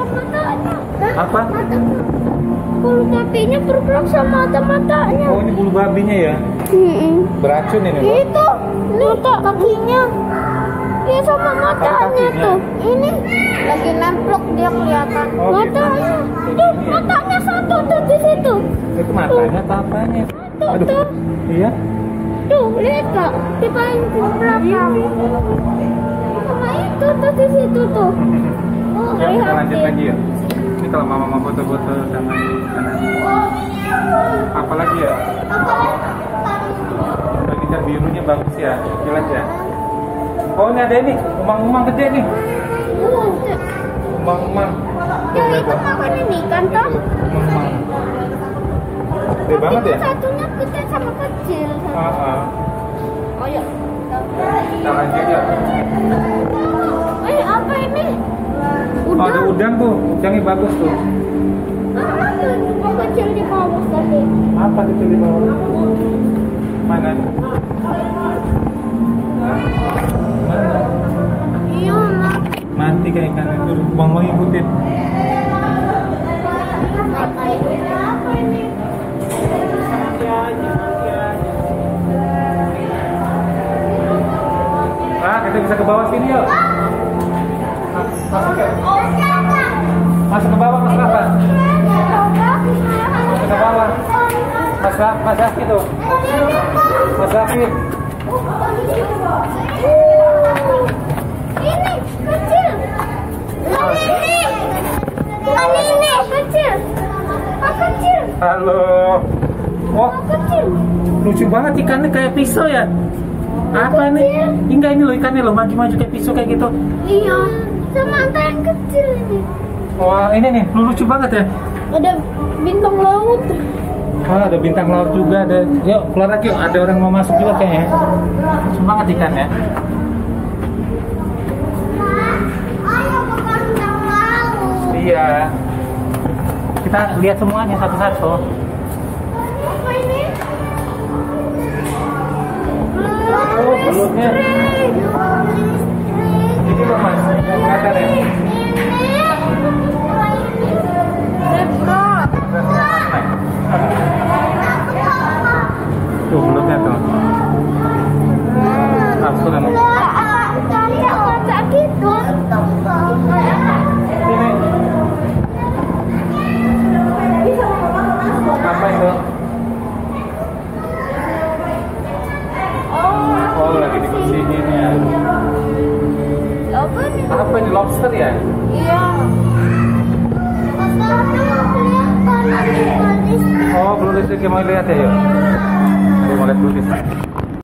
mata-matanya. Apa? Mata bulu babinya bergerak sama mata-matanya. Oh ini bulu babinya ya? Beracun ini loh. Itu, mata kakinya. Iya sama matanya tuh. Ini lagi nemplok dia kelihatan. Oh, gitu. matanya. Tuh, matanya satu tuh di situ. Itu matanya apa apanya? Tuh, Aduh. tuh. Iya? Tuh, lihat kak. Di paling belakang. Sama itu tuh di situ tuh. Oh, Ya, kita lanjut lagi ya. Ini kalau mama mau foto-foto sama anak. Apa lagi ya? Ikan birunya bagus ya, jelas ya. Oh ini ada ini, umang-umang gede nih. Umang-umang. Ya itu makan ini kan toh. Umang-umang. Gede banget ya? Satunya gede sama kecil. Ah, ah. Oh ya. Kita lanjut Oh, ada Udang. udang tuh, udangnya bagus tuh. Ada yang kecil di bawah tadi. Apa itu di bawah? Mana? Iya mak. Mati kayak ikan itu, bang mau ngikutin. Apa ini? Apa ini? Ah, kita bisa ke bawah sini yuk. Mas- Masuk ya? Masuk ke bawah, Mas Rafa. Coba. Masuk ke bawah. Mas Rafa, Mas Rafi tuh. Mas Rafi. Ini kecil. Ini. Ini kecil. Ah kecil. Halo. Oh, kecil. lucu banget ikannya kayak pisau ya. Apa ini? Enggak ini loh ikannya loh maju-maju kayak pisau kayak gitu. Iya. Sama yang kecil ini. Wah ini nih lucu banget ya. Ada bintang laut. Wah ada bintang laut juga ada. Yuk keluar lagi yuk. Ada orang mau masuk juga kayaknya. Bukan bintang laut. Iya. Kita lihat semuanya satu-satu. Oh, belutnya. Ini loh mas, kelihatan ya. Ini. Apa itu? Oh lagi dibersihin ya. Apa ini lobster ya? Oh belum listrik mau lihat ya yuk. Mau lihat dulu.